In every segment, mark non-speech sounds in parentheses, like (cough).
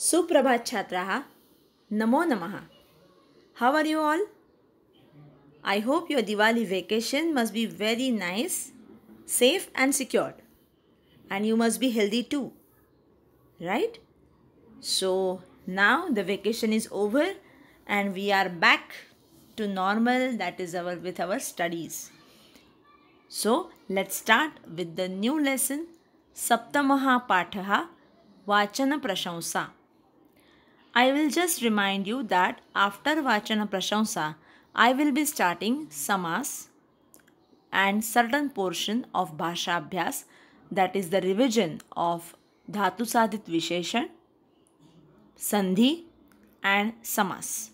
Suprabhat Chhatraha. Namo Namaha. How are you all? I hope your Diwali vacation must be very nice, safe and secured. And you must be healthy too. Right? So now the vacation is over and we are back to normal that is our with our studies. So let's start with the new lesson Saptamaha Pathaha Vachana I will just remind you that after Vachana Prashamsa, I will be starting Samas and certain portion of Bhasha Abhyas that is the revision of Dhatu Sadhit Visheshan, Sandhi and Samas.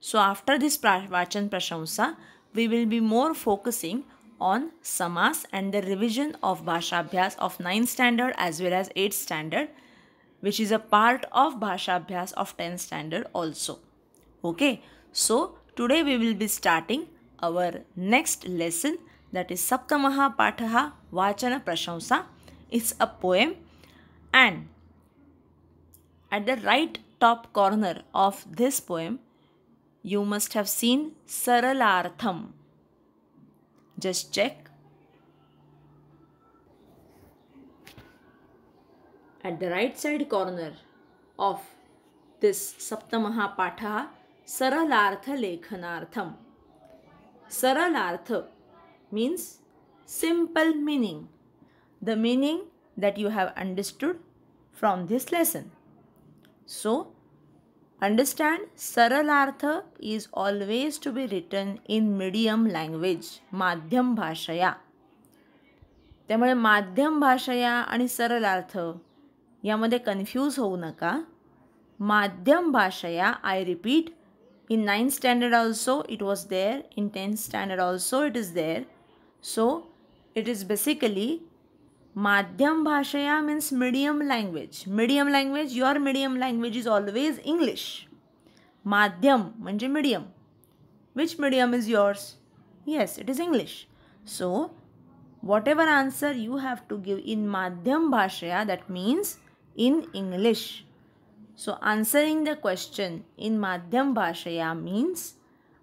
So after this Vachan Prashamsa, we will be more focusing on Samas and the revision of Bhasha Abhyas of 9th standard as well as 8th standard which is a part of Bhasha Abhyas of 10th standard also. Okay, so today we will be starting our next lesson that is Saptamaha Pathaha Vachana Prashamsa. It's a poem and at the right top corner of this poem you must have seen Saralartham. Just check at the right side corner of this Saptamaha Patha Saralartha Lekhanartham. Saralartha means simple meaning, the meaning that you have understood from this lesson. So, understand Saralartha is always to be written in medium language, Madhyam Bhashaya. त्यामुळे माध्यम भाषया आणि सरलार्थ यामध्ये confuse होऊ नका माध्यम भाषया I repeat in ninth standard also it was there in tenth standard also it is there so it is basically माध्यम भाषया means medium language medium language your medium language is always English माध्यम म्हणजे medium which medium is yours yes it is English so whatever answer you have to give in माध्यम भाषया that means in English. So, answering the question in Madhyam Bhashaya means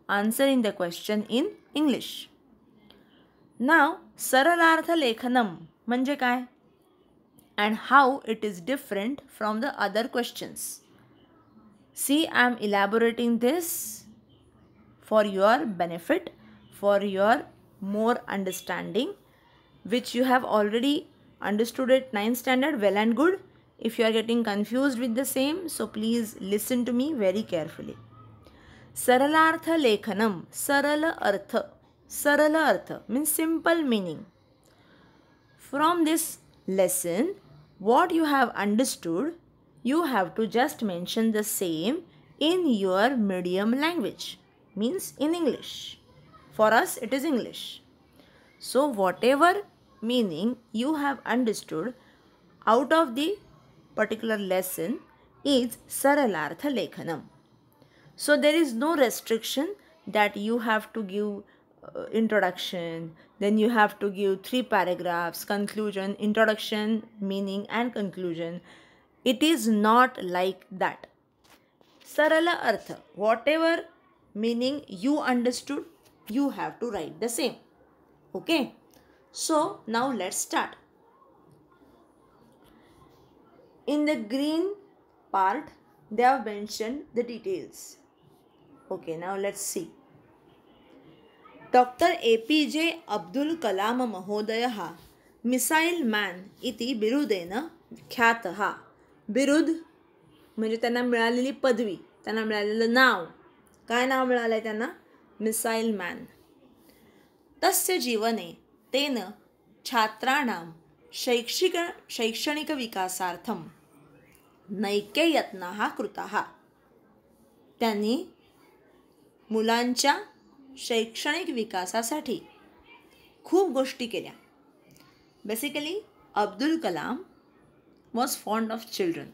answering the question in English. Now, Saralartha Lekhanam म्हणजे काय and how it is different from the other questions. See, I am elaborating this for your benefit, for your more understanding, which you have already understood at 9th standard well and good if you are getting confused with the same, so please listen to me very carefully. Saralartha Lekhanam, Sarala Artha. Sarala Artha means simple meaning. From this lesson, what you have understood, you have to just mention the same in your medium language, means in English. For us, it is English. So, whatever meaning you have understood out of the particular lesson is Saralartha Lekhanam. So there is no restriction that you have to give uh, introduction, then you have to give three paragraphs, conclusion, introduction, meaning and conclusion. It is not like that. Sarala Artha, whatever meaning you understood, you have to write the same. Okay. So now let's start. In the green part, they have mentioned the details. Okay, now let's see. Doctor A P J Abdul Kalam महोदयः missile man इति बिरुदेन ख्यातः बिरुद म्हणजे त्यांना मिळालेली पदवी त्यांना मिळालेलं नाव काय नाव मिळालं आहे त्यांना मिसाईल मॅन तस्य जीवने तेन छात्राणां शैक्षिक शैक्षणिकविकासार्थं नैके यत्नाः कृताः. त्यांनी मुलांच्या शैक्षणिक विकासासाठी खूप गोष्टी केल्या. Basically Abdul Kalam was fond of children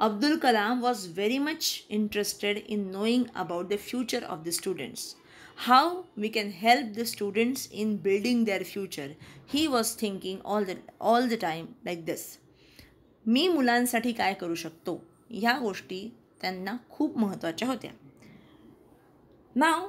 Abdul Kalam was very much interested in knowing about the future of the students how we can help the students in building their future he was thinking all the all the time like this मी मुलांसाठी काय करू शकतो ह्या गोष्टी त्यांना खूप महत्त्वाच्या होत्या नाव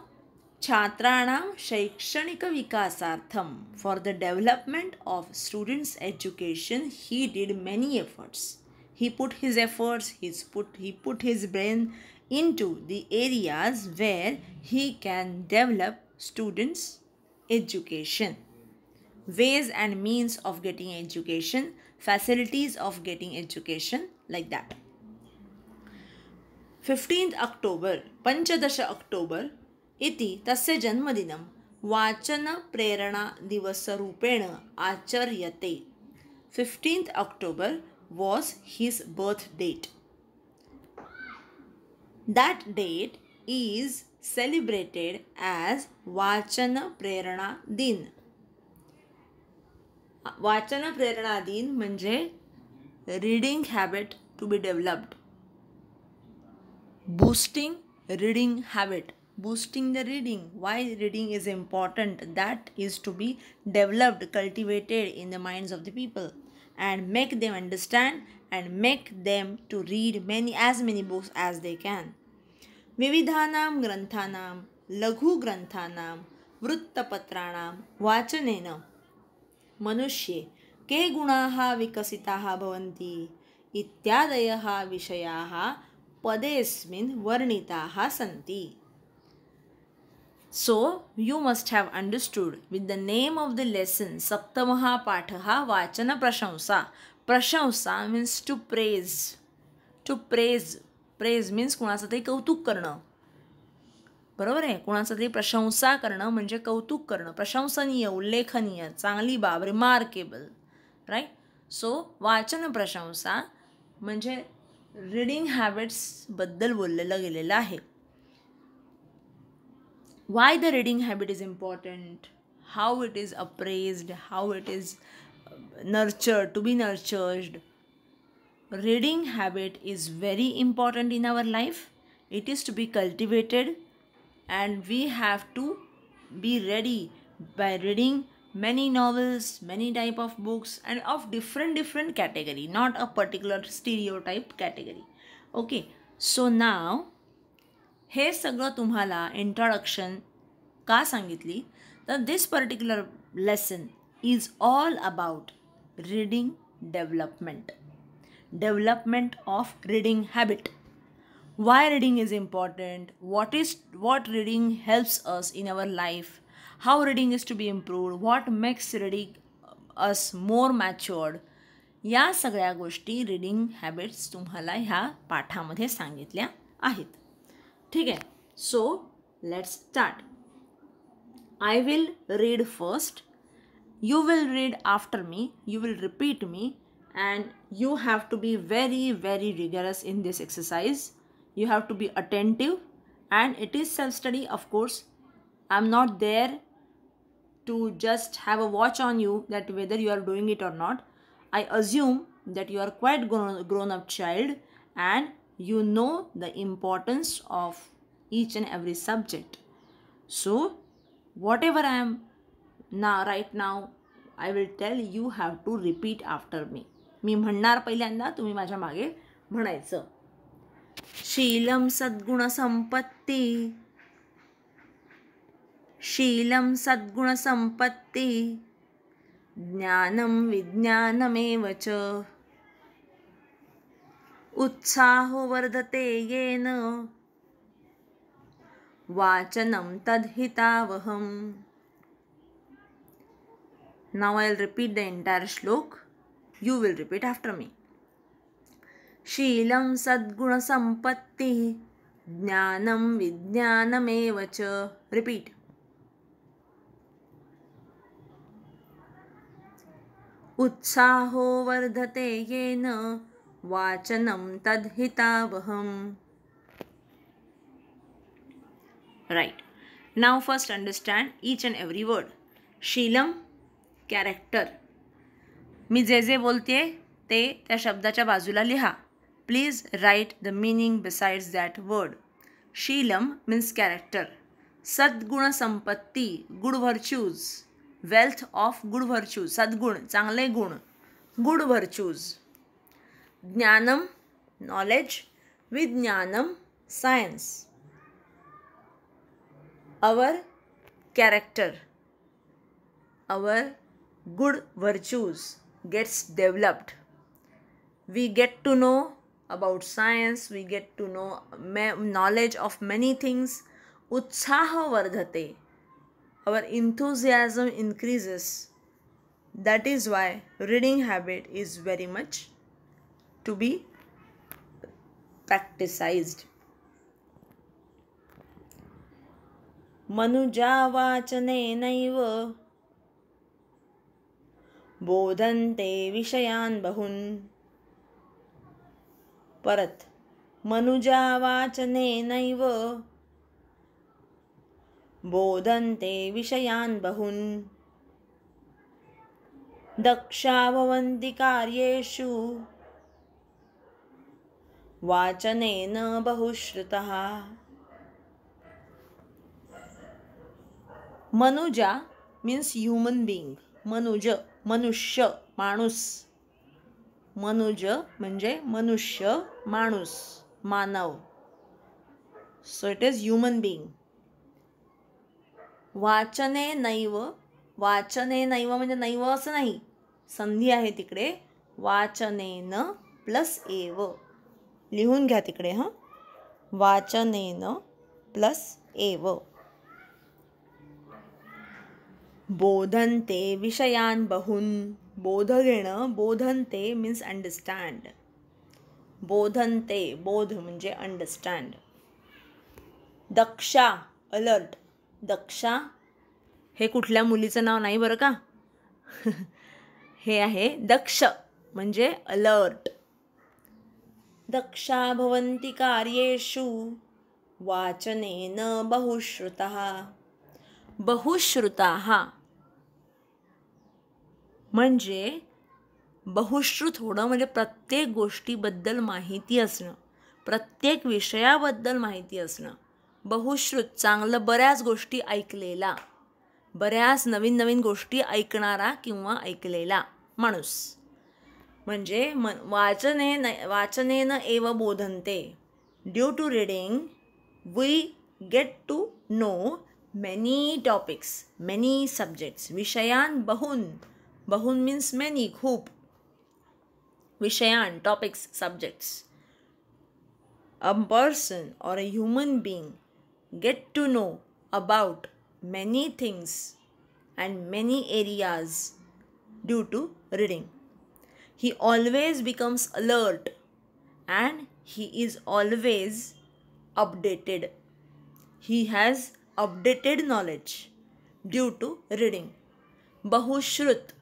छात्राणां शैक्षणिकविकासार्थं for the development of students education he did many efforts he put his efforts his put he put his brain into the areas where he can develop students' education. Ways and means of getting education, facilities of getting education, like that. 15th October, Panchadasha October, iti tasya janmadinam Vachana Acharya Acharyate. 15th October was his birth date. That date is celebrated as Vachana Prerana Din. वाचन प्रेरणा दिन म्हणजे reading habit to be developed boosting reading habit boosting the reading why reading is important that is to be developed cultivated in the minds of the people and make them understand and make them to read many as many books as they can विविधानां ग्रंथानां लघुग्रंथानां वृत्तपत्राणां वाचनेन मनुष्ये के गुणाः विकसिताः भवन्ति इत्यादयः विषयाः पदेस्मिन् वर्णिताः सन्ति. So you must have understood with the name of the lesson सप्तमः पाठः वाचनप्रशंसा प्रशंसा. Means to praise to praise praise means कुणाचं तरी कौतुक करणं. बरोबर आहे? कुणाचं तरी प्रशंसा करणं म्हणजे कौतुक करणं. प्रशंसनीय उल्लेखनीय चांगली बाब रिमार्केबल राईट सो वाचन प्रशंसा म्हणजे रिडिंग हॅबिट्सबद्दल बोललेलं गेलेलं आहे. Why the reading habit is important how it is appraised how it is nurtured to be nurtured. Reading habit is very important in our life. It is to be cultivated and we have to be ready by reading many novels many type of books and of different different category not a particular stereotype category okay so now हे सगळं तुम्हाला introduction का सांगितली तर this particular lesson is all about reading development development of reading habit why reading is important what is what reading helps us in our life how reading is to be improved what makes reading us more matured या सगळ्या गोष्टी reading habits तुम्हाला ह्या पाठामध्ये सांगितल्या आहेत ठीक आहे so let's start I will read first you will read after me you will repeat me and you have to be very very rigorous in this exercise. You have to be attentive. And it is self study of course. I'm not there to just have a watch on you that whether you are doing it or not. I assume that you are quite grown, grown up child and you know the importance of each and every subject. So whatever i am now right now i will tell you have to repeat after me मी म्हणणार पहिल्यांदा तुम्ही माझ्या मागे म्हणायचं. शीलम सद्गुणसंपत्ती शीलं संपत्ती. ज्ञानं विज्ञानमेव च. उत्साहो वर्धते येन. वाचनं तद्हितावहम्. Now I repeat the entire shloka. You will repeat after me. शीलं सद्गुणसम्पत्तिः, ज्ञानं विज्ञानमेव च। रिपीट उत्साहो वर्धते येन, वाचनं तद्हितावहम्। Right now first understand each and every word Sheelam character मी जे जे बोलते ते त्या शब्दाच्या बाजूला लिहा. Please write the meaning besides that word Sheelam means character सद्गुण संपत्ती good virtues wealth of good virtues सद्गुण चांगले गुण. गुड व्हर्च्यूज ज्ञानम knowledge vijnanam science our character our good virtues gets developed. We get to know about science, we get to know knowledge of many things. Utsaha vardhate. Our enthusiasm increases. That is why reading habit is very much to be practiced. मनुजावाचनेनैव बोधन्ते विषयान् बहून्। परत। मनुजावाचनेनैव बोधन्ते विषयान् बहून्। दक्षा भवन्ति कार्येषु। वाचनेन बहुश्रुतः। मनुजा मीन्स ह्युमन बीइंग। मनुज। मनुष्य माणूस. मनुज म्हणजे मनुष्य माणूस मानव. So it is human being वाचने नैव वाचने नैव म्हणजे नैव असं नाही. संधी आहे तिकडे. वाचनेन प्लस एव. लिहून घ्या तिकडे हां. वाचनेन प्लस एव. बोधनते विषयान बहुन। बोध घेणं बोधनते मीन्स अंडरस्टँड बोधनते बोध म्हणजे अंडरस्टँड दक्षा अलर्ट दक्षा हे कुठल्या मुलीचं नाव नाही बरं का? (laughs) हे आहे दक्ष म्हणजे अलर्ट दक्षा भवन्ति कार्येषु वाचनेन बहुश्रुतः। बहुश्रुताः। म्हणजे बहुश्रुत होणं म्हणजे प्रत्येक गोष्टीबद्दल माहिती असणं प्रत्येक विषयाबद्दल माहिती असणं बहुश्रुत चांगलं बऱ्याच गोष्टी ऐकलेला बऱ्याच नवीन नवीन गोष्टी ऐकणारा किंवा ऐकलेला माणूस. म्हणजे म वाचने न वाचनेन एव बोधनते. Due to reading we get to know many topics many subjects विषयान बहुन Bahun means many, खूप. Vishayan, topics, subjects. A person or a human being get to know about many things and many areas due to reading. He always becomes alert and he is always updated. He has updated knowledge due to reading. Bahushrut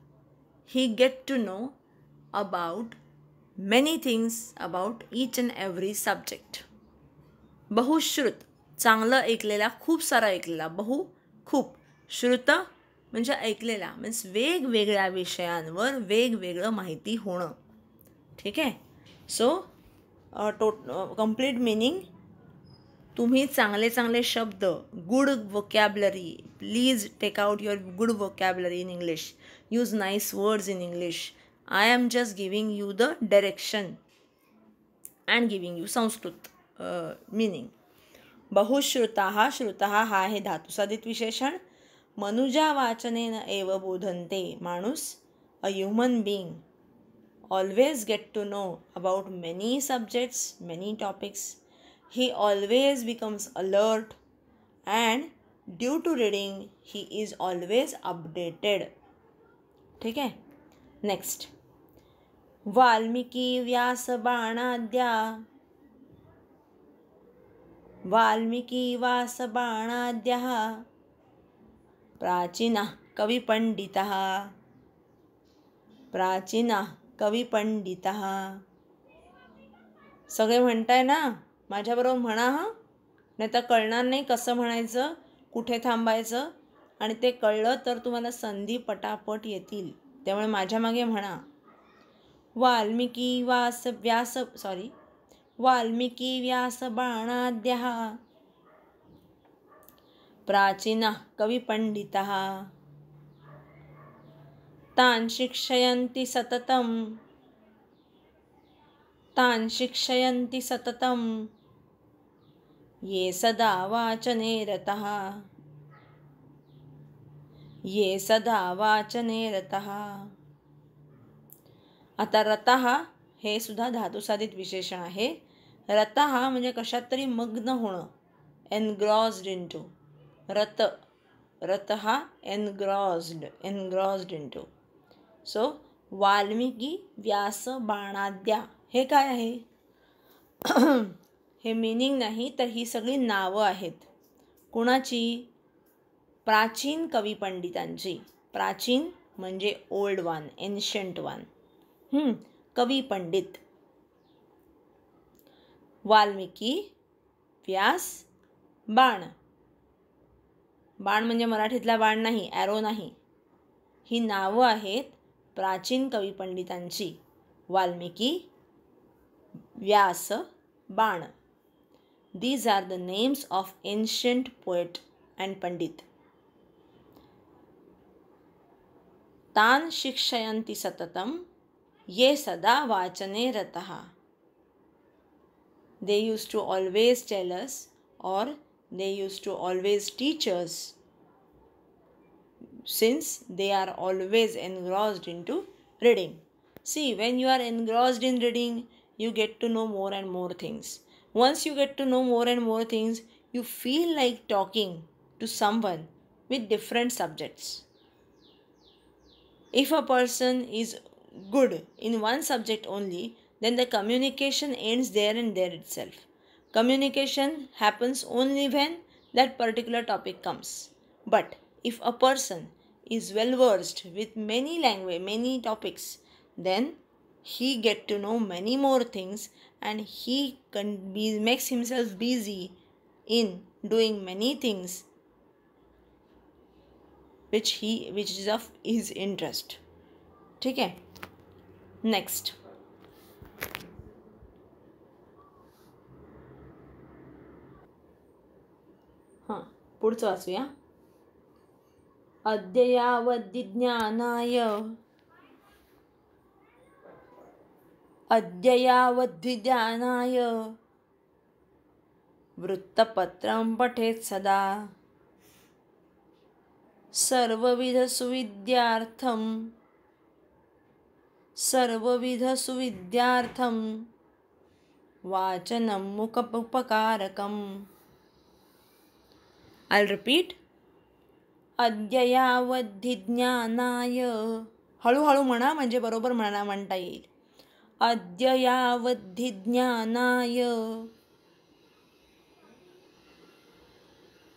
he get to know about many things about each and every subject. बहुश्रुत चांगलं ऐकलेला खूप सारा ऐकलेला. बहु खूप. श्रुत म्हणजे ऐकलेला मीन्स वेगवेगळ्या विषयांवर वेगवेगळं माहिती होणं. ठीक आहे? सो टो कंप्लीट मिनिंग तुम्ही चांगले चांगले शब्द good vocabulary please take out your good vocabulary in English use nice words in English I am just giving you the direction and giving you Sanskrit meaning बहुश्रुता हा श्रुता हा आहे धातुसाधित विशेषण मनुजा वाचनेन एव बोधनते माणूस a human being always get to know about many subjects many topics he always becomes alert and due to reading he is always updated ठीक आहे? Next Valmiki व्यास बाणाद्या. वाल्मिकी वास बाणाद्या. प्राचीना कविपंडितः प्राचीना कविपंडितः सगळे म्हणताय ना? माझ्याबरोबर म्हणा हां. नाही तर कळणार नाही कसं म्हणायचं कुठे थांबायचं. आणि ते कळलं तर तुम्हाला संधी पटापट येतील. त्यामुळे माझ्या मागे म्हणा. वाल्मिकी वास व्यास सॉरी वाल्मिकी व्यास बाणाद्या. प्राचीनः कविपण्डितः तान् शिक्षयन्ति सततं तान् शिक्षयन्ति सततं ये सदा वाचने रतः. ये सदा वाचने रतः। आता रतः हे सुद्धा धातुसाधित विशेषण आहे. रतः म्हणजे कशात तरी मग्न होणं. एनग्रॉज्ड इन टू रत रत हा engrossed engrossed in to so Valmiki Vyas बाणाद्या हे काय आहे? (clears throat) हे मिनिंग नाही तर ही सगळी नावं आहेत. कुणाची? प्राचीन कवी पंडितांची. प्राचीन म्हणजे ओल्ड वन एन्शंट वन कवी पंडित. वाल्मिकी व्यास बाण. बाण म्हणजे मराठीतला बाण नाही ॲरो नाही. ही नावं आहेत प्राचीन कवी पंडितांची. Valmiki Vyas Bana. These are the names of ancient poet and pandit. तान शिक्षयन्ति सततम्, ये सदा वाचने रतः। They use to always tells or they use to always teachers since they are always engrossed in to reading see when you are engrossed in reading you get to know more and more things once you get to know more and more things you feel like talking to someone with different subjects If a person is good in one subject only, then the communication ends there and there itself. Communication happens only when that particular topic comes. But if a person is well versed with many language, many topics, then he get to know many more things and he can be, makes himself busy in doing many things which he which is of his interest. ठीक आहे next हां पुढचं वाचूया. अद्ययावधिज्ञानाय अद्ययावधिज्ञानाय वृत्तपत्रं पठेत् सदा. सर्वविधसुविद्यार्थं सर्वविधसुविद्यार्थं वाचनं मुखोपकारकम्। आय रिपीट अद्ययावधिज्ञानाय। हळूहळू म्हणा म्हणजे बरोबर म्हणा म्हणता येईल. अद्ययावधिज्ञानाय.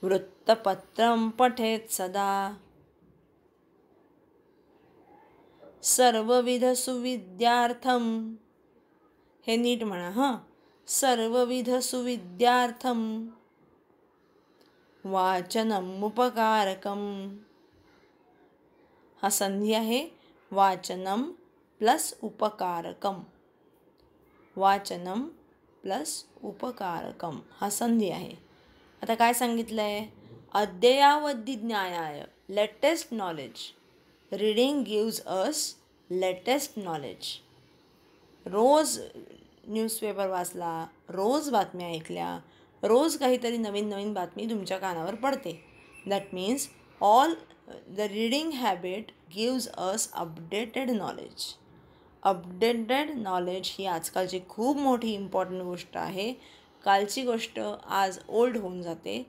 वृत्तपत्रं पठेत् सदा। सर्वविधसुविद्यार्थं हे नीट म्हणा हां? सर्वविधसुविद्यार्थं वाचनमुपकारकं हा संधी आहे वाचनम प्लस उपकारकम। वाचनम प्लस उपकारकम हा संधी आहे। आता काय सांगितलं आहे अद्ययावधी ज्ञायाय latest knowledge reading gives us latest knowledge रोज न्यूजपेपर वाचला रोज बातम्या ऐकल्या रोज काहीतरी नवीन नवीन बातमी तुमच्या कानावर पडते. That means all the reading habit gives us updated knowledge updated knowledge ही आजकालची खूप मोठी इम्पॉर्टंट गोष्ट आहे. कालची गोष्ट आज ओल्ड होऊन जाते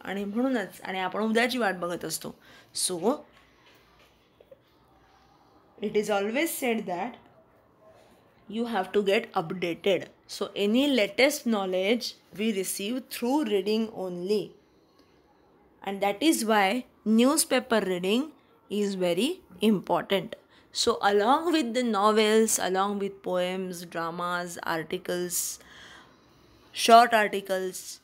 आणि म्हणूनच आणि आपण उद्याची वाट बघत असतो. So it is always said that you have to get updated so any latest knowledge we receive through reading only and that is why newspaper reading is very important so along with the novels along with poems dramas articles short articles.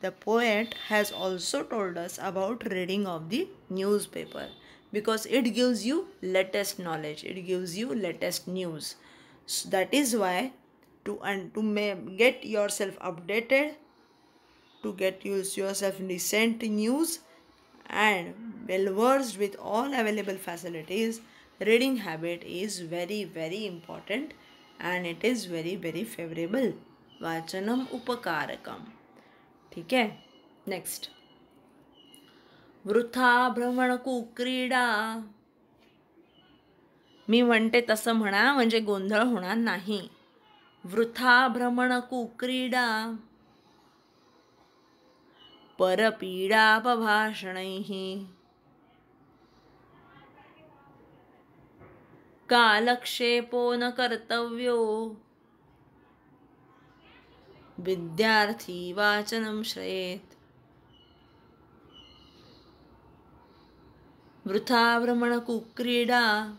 The poet has also told us about reading of the newspaper because it gives you latest knowledge, it gives you latest news. So that is why to and to get yourself updated, to get yourself recent news and well versed with all available facilities, reading habit is very very important and it is very very favorable. वाचनम उपकारकम। ठीक आहे next वृथा भ्रमण कुक्रीडा। मी म्हणते तसं म्हणा म्हणजे गोंधळ होणार नाही. वृथा भ्रमण कुक्रीडा। परपीडापभाषणैः कालक्षेपो न कर्तव्यो। विद्यार्थी वाचनं श्रयेत. वृथाभ्रमणकुक्रीडा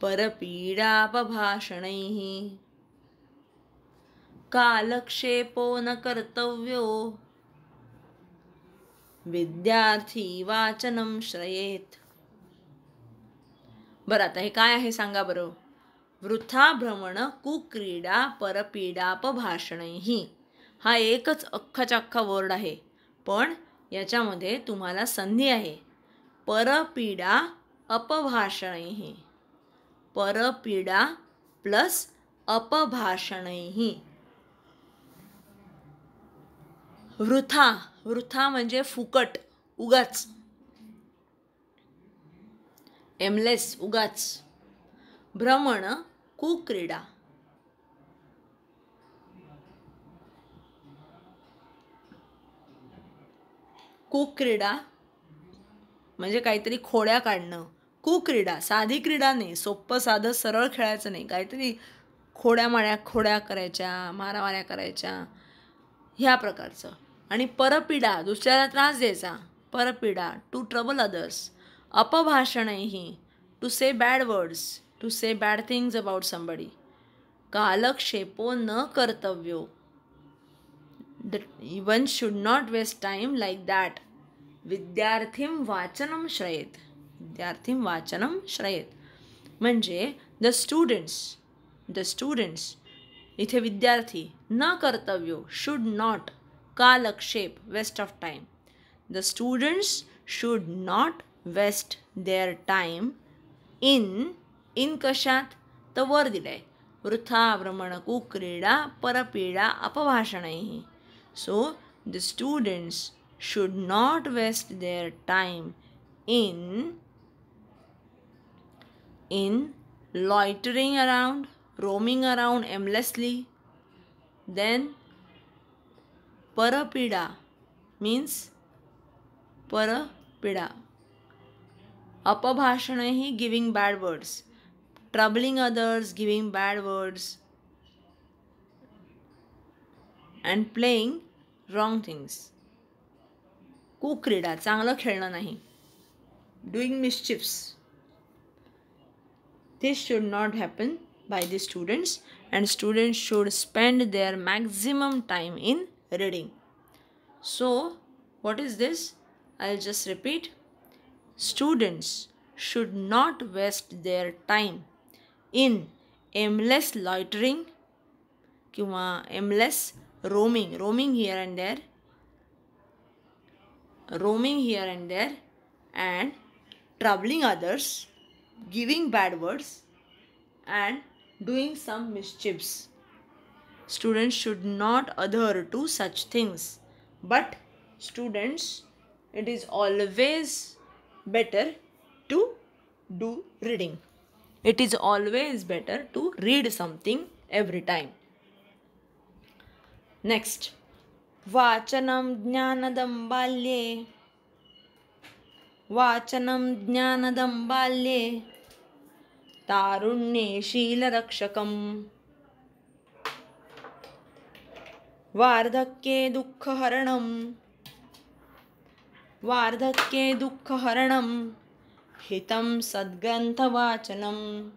परपीडापभाषणैः कालक्षेपो न कर्तव्यो विद्यार्थी वाचनं श्रयेत. बरं आता हे काय आहे सांगा बरं? वृथा भ्रमण कुक्रीडा परपीडापभाषणही हा एकच अख्खाच्या अख्खा वर्ड आहे. पण याच्यामध्ये तुम्हाला संधी आहे. परपीडा अपभाषणही परपीडा प्लस अपभाषणही वृथा वृथा म्हणजे फुकट उगाच. एमलेस उगाच. भ्रमण कुक्रीडा. कुक्रीडा म्हणजे काहीतरी खोड्या काढणं. कुक्रीडा साधी क्रीडा नाही सोप्पं साधं सरळ खेळायचं नाही. काहीतरी खोड्या माळ्या खोड्या करायच्या मारामाऱ्या करायच्या ह्या प्रकारचं. आणि परपीडा दुसऱ्याला त्रास द्यायचा. परपीडा to trouble others अपभाषणही to say bad words to say bad things about somebody कालक्षेपो न कर्तव्यो. The even should not waste time like that विद्यार्थी वाचनम श्रयेत. विद्यार्थी वाचनम श्रयेत. म्हणजे द स्टुडंट्स द स्टुडंट्स इथे विद्यार्थी न कर्तव्यो should not कालक्षेप waste of time the students should not waste their time in in कशात? तर वर दिलंय. वृथा भ्रमण कुक्रीडा परपीडा अपभाषण. So the students should not waste their time in in loitering around roaming around aimlessly then परपीडा means परपीडा अपभाषणही giving bad words troubling others giving bad words and playing wrong things कुक्रीडा चांगलं खेळणं नाही doing mischiefs this should not happen by the students and students should spend their maximum time in reading so what is this i'll just repeat students should not waste their time in aimless loitering किंवा aimless roaming roaming here and there roaming here and there and troubling others giving bad words and doing some mischiefs. Students should not adhere to such things. But students it is always better to do reading it is always better to read something every time. Next. वाचनं ज्ञानदं बाल्ये वाचनं ज्ञानदं बाल्ये तारुण्ये शीलरक्षकम् वार्धक्ये दुःखहरणं वार्धक्ये दुःखहरणं हितं सद्ग्रन्थवाचनं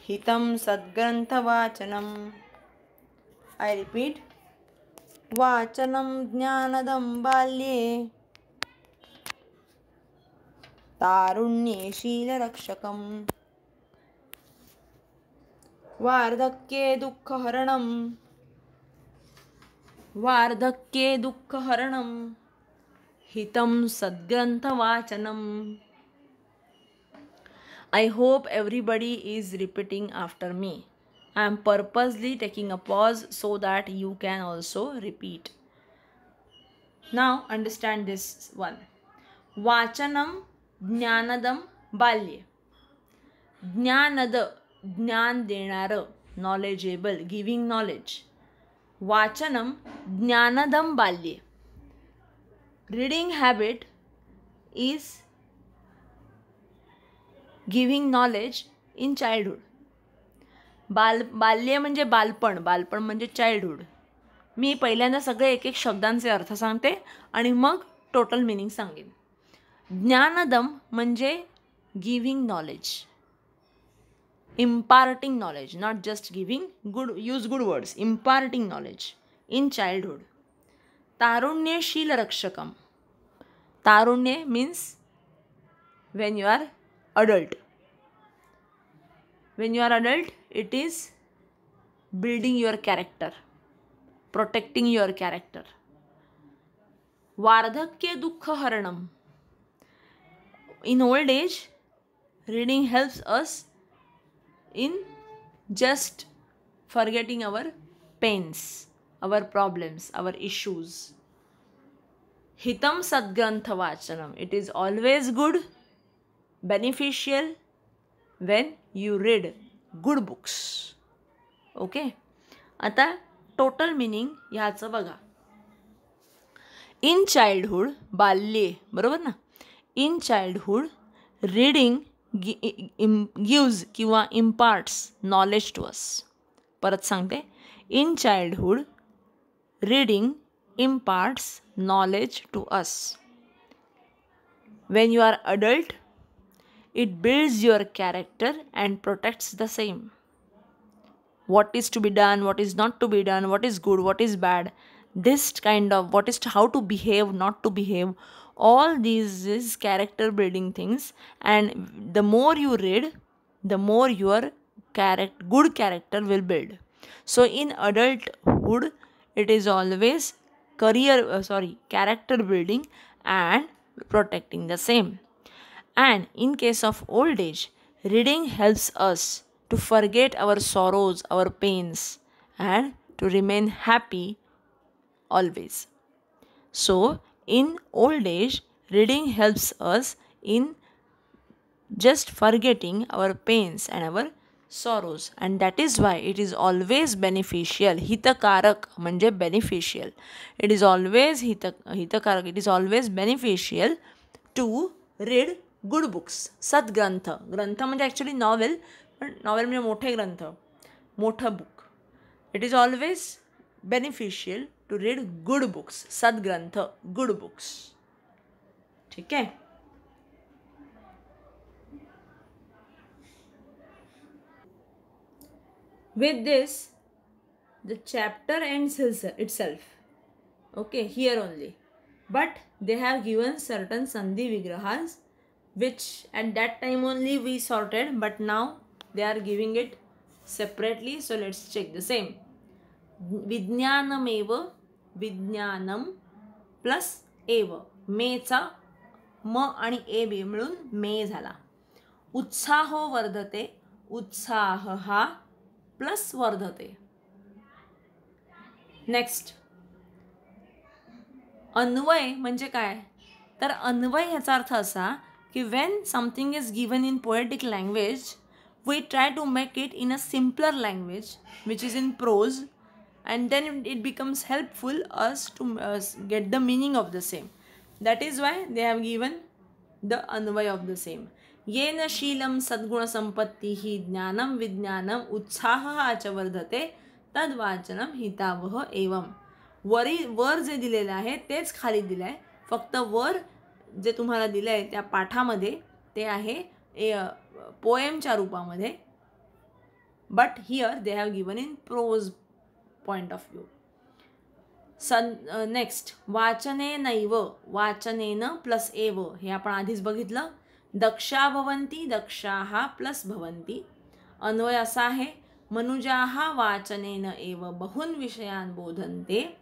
हितं सद्ग्रन्थवाचनम्। ऐ रिपीट् वाचनं ज्ञानदं बाल्ये। तारुण्ये शीलरक्षकम् वार्धक्ये दुःखहरणं वार्धक्ये दुःखहरणं हितम सद्ग्रंथ वाचनम I hope everybody is repeating after me I am purposely taking a pause so that you can also repeat now understand this one वाचनम ज्ञानदम बाल्य. ज्ञानद ज्ञान देणारं नॉलेजेबल गिविंग नॉलेज वाचनम ज्ञानदम बाल्य. Reading habit is giving knowledge in childhood बाल बाल्य म्हणजे बालपण बालपण म्हणजे चाइल्डहुड मी पहिल्यांदा सगळे एक एक शब्दांचे अर्थ सांगते आणि मग टोटल मिनिंग सांगेन. ज्ञानदम म्हणजे giving knowledge imparting knowledge not just giving good use good words imparting knowledge in childhood तारुण्यशील रक्षकम. तारुण्य means when you are adult when you are adult it is building your character protecting your character वार्धक्य दुःख हरणम in old age reading helps us in just forgetting our pains our problems our issues हितम सद्ग्रंथ वाचनम it is always good beneficial when you read good books okay आता total meaning ह्याचं बघा in childhood बाल्ये बरोबर ना in childhood reading gives किंवा imparts knowledge to us परत सांगते in childhood Reading imparts knowledge to us. When you are adult, it builds your character and protects the same. What is to be done, what is not to be done, what is good, what is bad, this kind of what is to, how to behave, not to behave, all these is character building things. And the more you read, the more your character, good character will build. So in adulthood, it is always career uh, sorry character building and protecting the same and in case of old age, reading helps us to forget our sorrows, our pains, and to remain happy always. So, in old age, reading helps us in just forgetting our pains and our sorrows and that is why it is always beneficial hitakarak manje beneficial it is always hitakarak it is always beneficial to read good books सद्ग्रंथ ग्रंथ म्हणजे actually novel पण novel म्हणजे मोठे ग्रंथ मोठं book it is always beneficial to read good books सद्ग्रंथ good books ठीक आहे with this the chapter ends itself okay here only but they have given certain sandhi vigrahas which at that time only we sorted but now they are giving it separately so let's check the same विज्ञानमेव vijnanam plus एव मेचा म आणि A B मिळून मे झाला उत्साहो वर्धते उत्साह हा plus वर्धते next Anvay म्हणजे काय? तर अन्वय ह्याचा अर्थ असा की when something is given in poetic language we try to make it in a simpler language which is in prose and then it becomes helpful us to get the meaning of the same that is why they have given the Anvay of the same येन शीलं सद्गुणसम्पत्तिः ज्ञानं विज्ञानम् उत्साहः च वर्धते तद्वाचनं हितावह एवं. वरी वर जे दिलेलं आहे तेच खाली दिलं आहे फक्त वर जे तुम्हाला दिलं आहे त्या पाठामध्ये ते आहे ए पोएमच्या रूपामध्ये. But here they have given in prose point of view sun next वाचने नैव वाचनेन प्लस एव. हे आपण आधीच बघितलं. दक्षा भवंती दक्षाहा प्लस भवंती अन्वय असा आहे मनुजाहा वाचनेन एव बहुन विषयान बोधनते।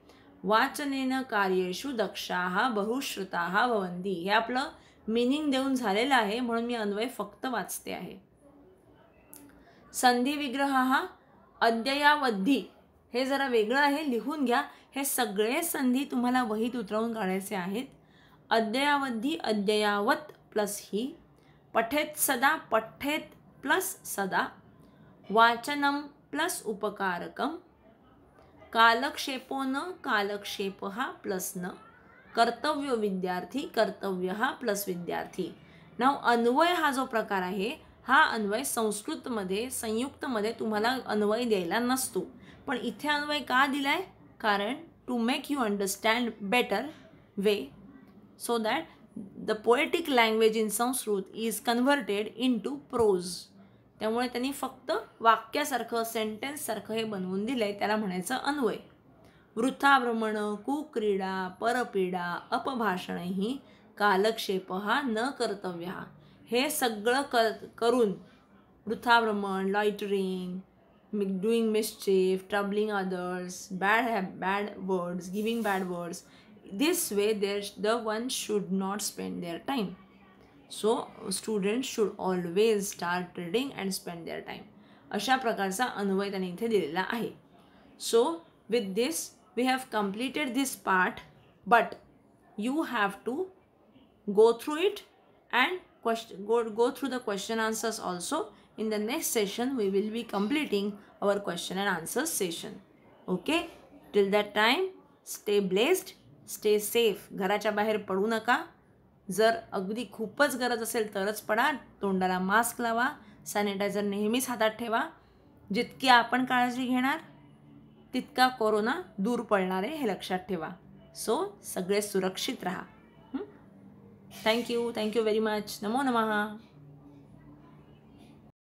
वाचनेन कार्येषु दक्षाः बहुश्रुताः भवन्ति। हे आपलं मिनिंग देऊन झालेलं आहे म्हणून मी अन्वय फक्त वाचते आहे. संधी विग्रह हा अद्ययावधी हे जरा वेगळं आहे लिहून घ्या. हे सगळे संधी तुम्हाला वहीत उतरवून काढायचे आहेत. अद्ययावधी अद्ययावत प्लस ही. पठेत सदा पठेत प्लस सदा वाचनम प्लस उपकारकम कालक्षेपो न कालक्षेप हा प्लस न कर्तव्य विद्यार्थी कर्तव्य हा प्लस विद्यार्थी. नाव अन्वय हा जो प्रकार आहे हा अन्वय संस्कृतमध्ये संयुक्तमध्ये तुम्हाला अन्वय द्यायला नसतो. पण इथे अन्वय का दिलाय? कारण to make you understand better way so that the poetic language in Sanskrit is converted into prose त्यामुळे त्यांनी फक्त वाक्यासारखं सेंटेन्ससारखं हे बनवून दिलं आहे त्याला म्हणायचं अन्वय. वृथाभ्रमण कुक्रीडा परपीडा अपभाषणही कालक्षेप हा न कर्तव्य. हा हे सगळं कर करून वृथाभ्रमण loitering doing mischief troubling others bad हॅ bad words giving bad words this way there the one should not spend their time so student should always start reading and spend their time अशा प्रकारचा अन्वय त्यांनी इथे दिलेला आहे so with this we have completed this part but you have to go through it and question go, go through the question answers also in the next session we will be completing our question and answers session okay till that time stay blessed stay safe घराच्या बाहेर पडू नका. जर अगदी खूपच गरज असेल तरच पडा. तोंडाला मास्क लावा. सॅनिटायझर नेहमीच हातात ठेवा. जितकी आपण काळजी घेणार तितका कोरोना दूर पडणार आहे हे लक्षात ठेवा. सो सगळे सुरक्षित राहा. Thank you thank you very much नमो नमः.